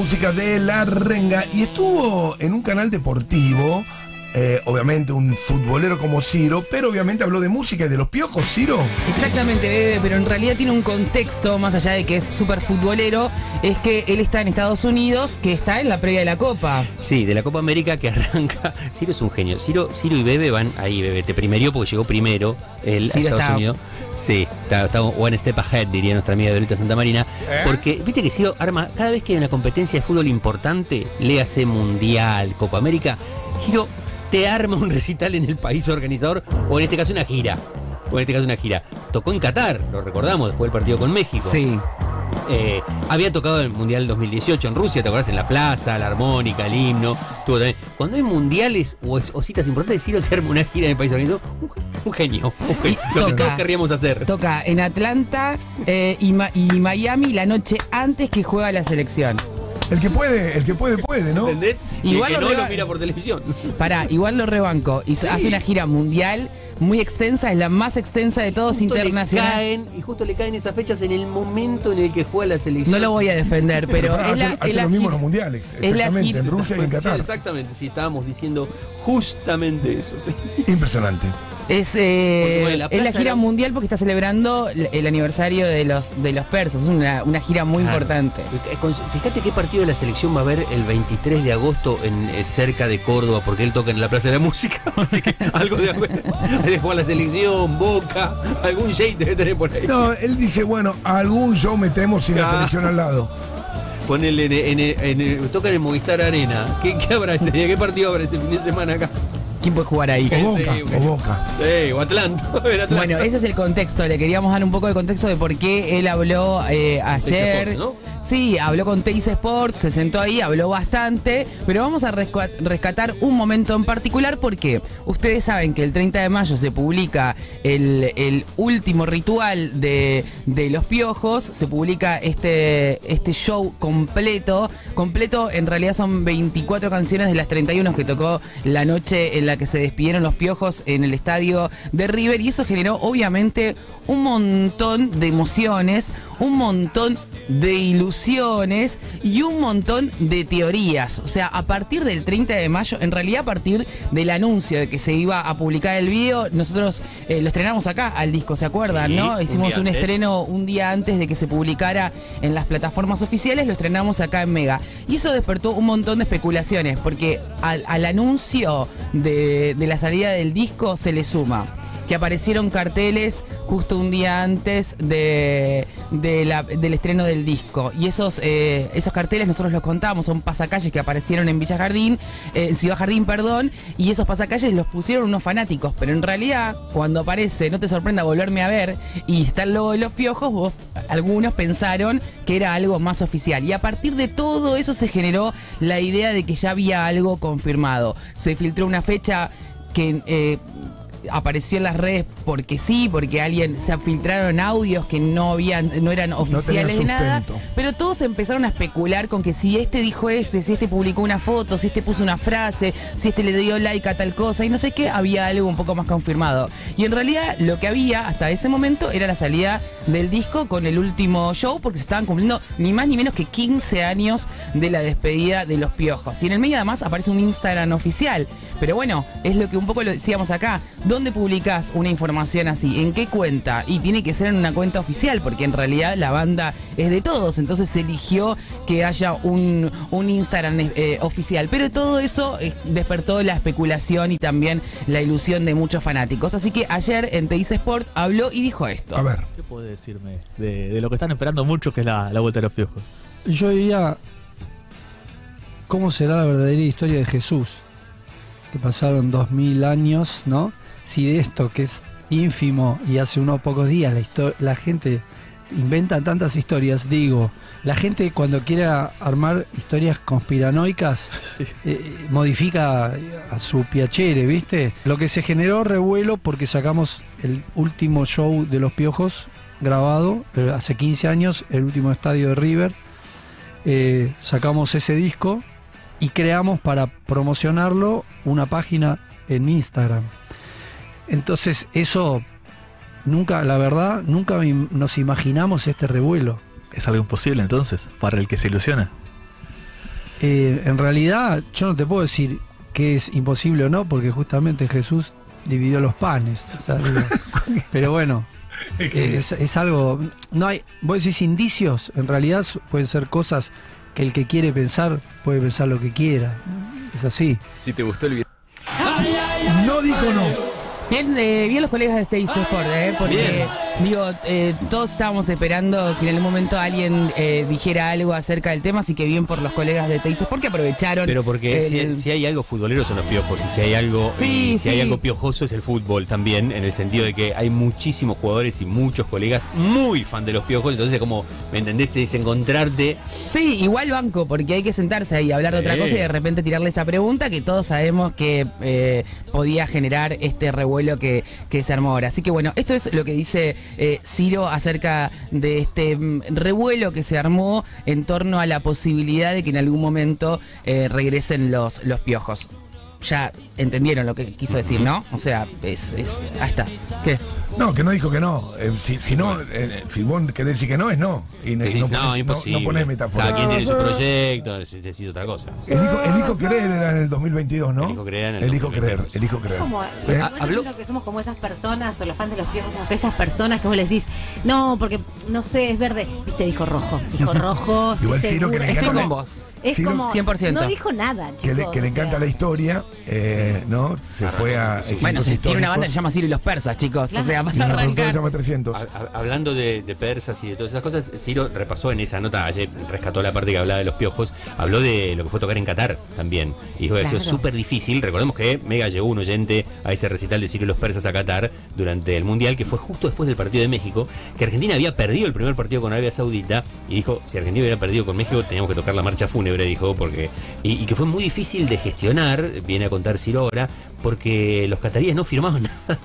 música de La Renga y estuvo en un canal deportivo. Eh, obviamente un futbolero como Ciro, pero obviamente habló de música y de los piojos, Ciro. Exactamente, bebé, pero en realidad tiene un contexto, más allá de que es súper futbolero, es que él está en Estados Unidos, que está en la previa de la Copa. Sí, de la Copa América que arranca. Ciro es un genio. Ciro, Ciro y Bebe van ahí, Bebe. Te primerió porque llegó primero él a Estados está- Unidos. Sí, está, está one step ahead, diría nuestra amiga Violeta Santa Marina. Porque, viste que Ciro arma, cada vez que hay una competencia de fútbol importante, le hace Mundial, Copa América, Ciro te arma un recital en el país organizador, o en este caso una gira. O en este caso una gira. Tocó en Qatar, lo recordamos, después del partido con México. Sí. Eh, había tocado en el Mundial 2018 en Rusia, ¿te acordás? En la plaza, la armónica, el himno. Tuvo también. Cuando hay mundiales o, es- o citas importantes, Ciro se arma una gira en el país organizado. Un, un genio. un genio. Lo que todos querríamos hacer. Toca en Atlanta eh, y Miami la noche antes que juega la selección. El que puede, el que puede, puede, ¿no? ¿Entendés? Y Igual el que lo no lo mira por televisión. Pará, igual lo rebanco. Y hace una gira mundial muy extensa, es la más extensa de todos Justo le internacional. caen, y justo le caen esas fechas en el momento en el que juega la selección. No lo voy a defender, pero Pero es la, hace, hace es la lo mismo en los mundiales, es la exactamente, en Rusia y en Sí, Qatar. exactamente, sí, estábamos diciendo justamente eso. sí. Impresionante. Es, eh, la es la gira era- mundial porque está celebrando el aniversario de los, de los persas. Es una, una gira muy Claro. importante. Eh, Fíjate qué partido de la selección va a haber el 23 de agosto en eh, cerca de Córdoba, porque él toca en la Plaza de la Música. Así que algo de de jugar la selección, Boca, algún shade debe tener por ahí. No, él dice, bueno, algún show metemos sin la Ah. selección al lado. Ponele en, en- en- en- toca en el Movistar Arena. ¿Qué, qué habrá ese día? ¿Qué partido habrá ese fin de semana acá? ¿Quién puede jugar ahí? O Boca, Sí, o Boca. Sí, o Atlanta. en Atlanta. Bueno, ese es el contexto. Le queríamos dar un poco de contexto de por qué él habló eh, ayer. ¿no? Sí, habló con Teis Sports, se sentó ahí, habló bastante, pero vamos a resca- rescatar un momento en particular porque ustedes saben que el 30 de mayo se publica el, último ritual de, de los piojos, se publica este, este show completo, completo en realidad son 24 canciones de las 31 que tocó la noche en la que se despidieron los piojos en el estadio de River y eso generó obviamente un montón de emociones, un montón de ilusiones y un montón de teorías. O sea, a partir del 30 de mayo, en realidad a partir del anuncio de que se iba a publicar el video, nosotros eh, lo estrenamos acá al disco, ¿se acuerdan? Sí, ¿no? Hicimos un estreno un día antes de que se publicara en las plataformas oficiales, lo estrenamos acá en Mega. Y eso despertó un montón de especulaciones, porque al, al anuncio de, de la salida del disco se le suma que aparecieron carteles justo un día antes de, de la- del estreno del disco. Y esos, eh, esos carteles nosotros los contamos, son pasacalles que aparecieron en Villa Jardín, eh, en Ciudad Jardín, perdón, y esos pasacalles los pusieron unos fanáticos. Pero en realidad, cuando aparece, no te sorprenda volverme a ver, y está el los piojos, vos, algunos pensaron que era algo más oficial. Y a partir de todo eso se generó la idea de que ya había algo confirmado. Se filtró una fecha que eh, apareció en las redes porque sí, porque alguien se filtraron audios que no habían, no eran oficiales de nada, pero todos empezaron a especular con que si este dijo este, si este publicó una foto, si este puso una frase, si este le dio like a tal cosa y no sé qué, había algo un poco más confirmado. Y en realidad lo que había hasta ese momento era la salida del disco con el último show porque se estaban cumpliendo ni más ni menos que 15 años de la despedida de los piojos. Y en el medio además aparece un Instagram oficial. Pero bueno, es lo que un poco lo decíamos acá. ¿Dónde publicás una información así? ¿En qué cuenta? Y tiene que ser en una cuenta oficial, porque en realidad la banda es de todos. Entonces se eligió que haya un, un Instagram eh, oficial. Pero todo eso eh, despertó la especulación y también la ilusión de muchos fanáticos. Así que ayer en Teis Sport habló y dijo esto. A ver. ¿Qué puede decirme de, de lo que están esperando mucho, que es la, la vuelta de los piojos? Yo diría, ¿cómo será la verdadera historia de Jesús? Que pasaron dos mil años, ¿no? Si de esto que es ínfimo y hace unos pocos días la, gente inventa tantas historias, digo, la gente cuando quiere armar historias conspiranoicas eh, modifica a su piacere, ¿viste? Lo que se generó revuelo porque sacamos el último show de los piojos grabado eh, hace 15 años, el último estadio de River. Eh, sacamos ese disco y creamos para promocionarlo una página en Instagram. Entonces eso nunca, la verdad, nunca nos imaginamos este revuelo. ¿Es algo imposible entonces para el que se ilusiona? eh, en realidad yo no te puedo decir que es imposible o no, porque justamente Jesús dividió los panes. o sea, digo, pero bueno, eh, es, es algo. No hay. Vos decís indicios, en realidad pueden ser cosas que el que quiere pensar puede pensar lo que quiera. Es así. Si te gustó el video. No dijo no. Bien, eh, bien los colegas de Teis Sport, ¿eh? Porque, digo, eh, todos estábamos esperando que en algún momento alguien eh, dijera algo acerca del tema, así que bien por los colegas de Teis Sport que aprovecharon. Pero porque si, si hay algo futbolero son los piojos y si hay algo Sí, si hay algo piojoso es el fútbol también en el sentido de que hay muchísimos jugadores y muchos colegas muy fan de los piojos entonces como me entendés es encontrarte Sí, igual banco, porque hay que sentarse ahí y hablar de otra cosa y de repente tirarle esa pregunta que todos sabemos que eh, podía generar este revuelo que, se armó ahora. Así que bueno, esto es lo que dice eh, Ciro acerca de este mm, revuelo que se armó en torno a la posibilidad de que en algún momento eh, regresen los, los piojos. Ya entendieron lo que quiso decir, ¿no? O sea, es, es. Ahí está. ¿Qué? No, que no dijo que no. Eh, si, si no, eh, si vos querés decir que no, es no. Y no, decís, no no, ponés- imposible no ponés metáfora. cada quien tiene su proyecto necesita otra cosa Elijo, elijo creer era en el 2022, ¿no? Elijo creer en el Elijo 2022. creer, elijo creer. Como, ¿Eh? habló- que somos como esas personas, o los fans de los somos esas personas que vos le decís, no, porque no sé, es verde. Viste, dijo rojo. Dijo rojo. estoy Igual Ciro que le segura. Estoy encanta con vos. Es como. 100%. No dijo nada, chicos. que le, que le o sea. encanta la historia, eh, ¿no? Se fue a. Bueno, tiene una banda que se llama Ciro y los persas, chicos. O sea, a se llama 300. Ha- ha- Hablando de, de persas y de todas esas cosas, Ciro repasó en esa nota, ayer rescató la parte que hablaba de los piojos, habló de lo que fue tocar en Qatar también. Y dijo que ha sido Claro. súper difícil. Recordemos que Mega llegó un oyente a ese recital de Ciro y los persas a Qatar durante el Mundial, que fue justo después del partido de México, que Argentina había perdido el primer partido con Arabia Saudita, y dijo, si Argentina hubiera perdido con México, teníamos que tocar la marcha fúnebre, dijo, porque y, y que fue muy difícil de gestionar, viene a contar Ciro ahora, porque los cataríes no firmaban nada,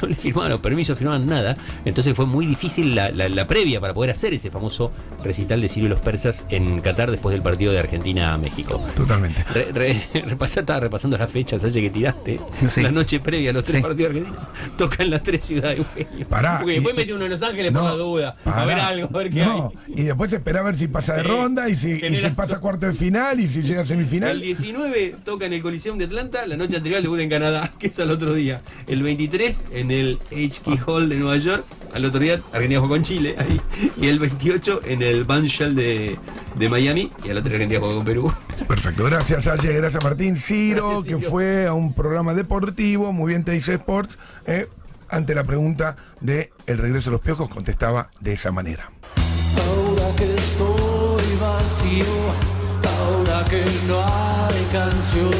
no le firmaban los permisos, firmaban nada, entonces fue muy difícil la, la- la previa para poder hacer ese famoso recital de Ciro y los persas en Qatar después del partido de Argentina a México. Totalmente. Re- estaba repasando las fechas ayer que tiraste. Sí. La noche previa a los tres Sí. partidos de Argentina. Toca en las tres ciudades, Eugenio. Pará, Porque y- después metió uno en Los Ángeles por la duda. A ver algo, a ver qué No, hay. Y después espera a ver si pasa de Sí. ronda y si, y si pasa cuarto de final y si llega a El semifinal. 19 toca en el Coliseum de Atlanta, la noche anterior debut en Canadá, que es al otro día. El 23 en el HK Hall de Nueva York, al otro día Argentina jugó con Chile, ahí. Y el 28 en el Banshell de, de Miami, y al otro día Argentina jugó con Perú. Perfecto, gracias Aye, gracias Martín Ciro, Gracias, que Ciro. fue a un programa deportivo, muy bien te dice Sports, eh, ante la pregunta de el regreso de los piojos, contestaba de esa manera. Ahora que estoy vacío, que no hay canción,